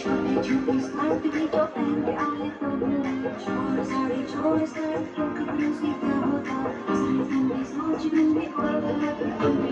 Thank you.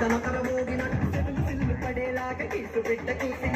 తన తన మోగిన cell పడేలాగా కీసు పెట్ట కూసి